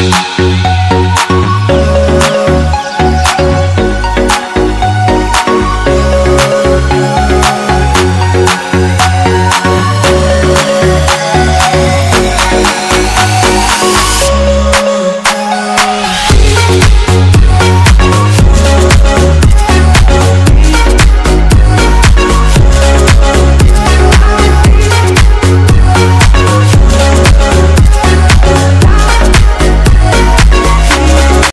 Música